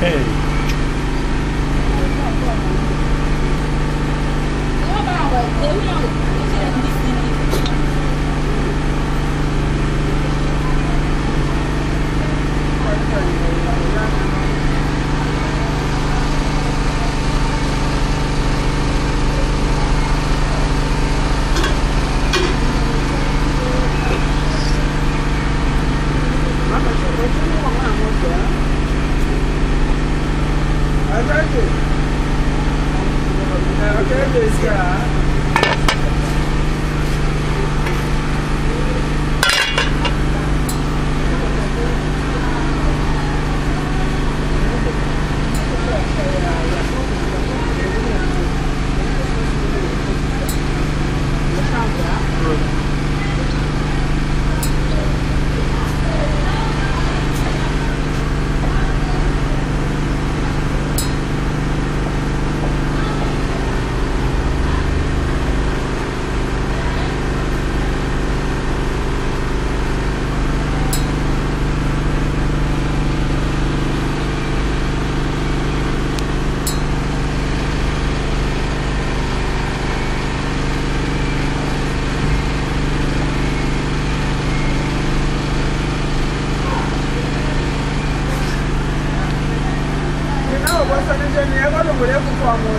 Hey. Happy birthday. Happy birthday, sir. não, wọ́n sọ níṣẹ́ ni ẹ gbọ́dọ̀ kò lẹ́kùn fún ọmọ.